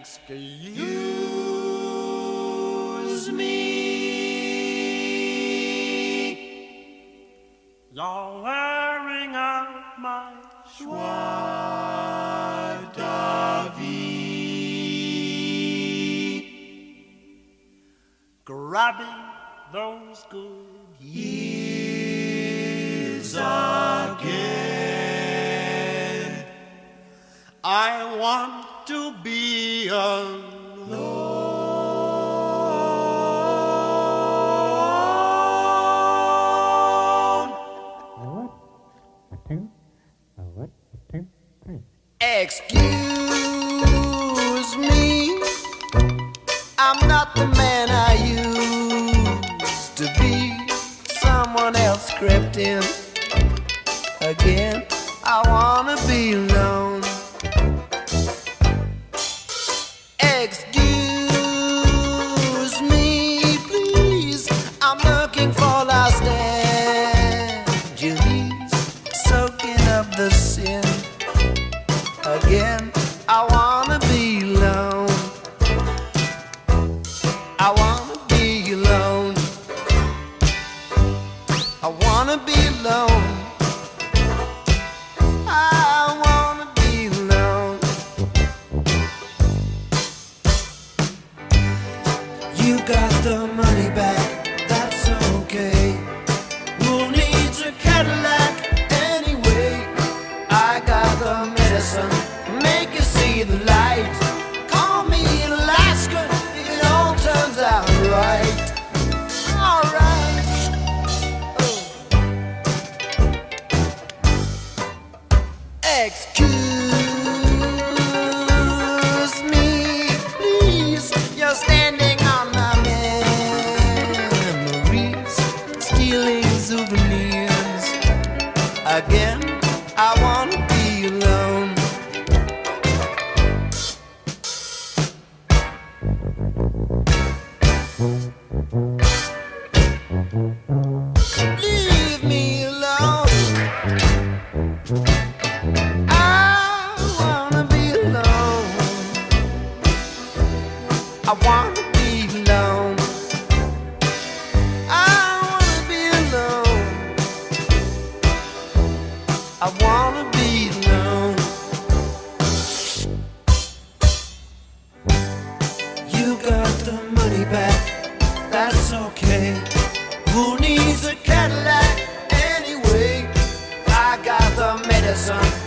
Excuse me. You're wearing out my joie de. Grabbing those good years. To be alone. Excuse me, I'm not the man I used to be. Someone else crept in again. I wanna be alone. Excuse me, please. I'm looking for lost Angeles, soaking up the sin again. I wanna be alone. I wanna be alone. I wanna be alone. You got the money back, Again, I wanna be alone. Leave me alone. I wanna be alone. I wanna the money back, that's okay. Who needs a Cadillac anyway? I got the medicine,